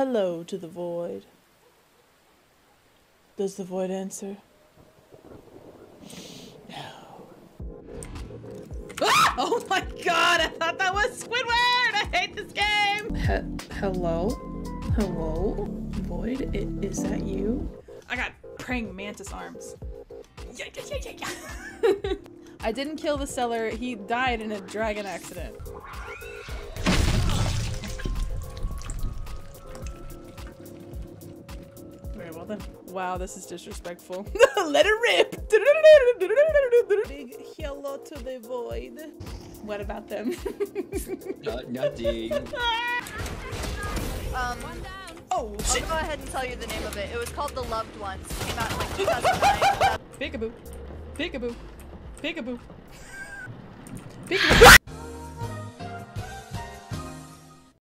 hello to the void. Does the void answer? No. Oh my god, I thought that was Squidward! I hate this game! He- hello? Hello? Void, I- is that you? I got praying mantis arms. Yeah, yeah, yeah, yeah, yeah. I didn't kill the seller, he died in a dragon accident. Very well then. Wow, this is disrespectful. Let it rip! Big hello to the void. What about them? Not, nothing. Um, oh I'll shit! go ahead and tell you the name of it. It was called The Loved Ones. It came out in like 2009. Peekaboo. Peekaboo. Peekaboo. Peekaboo.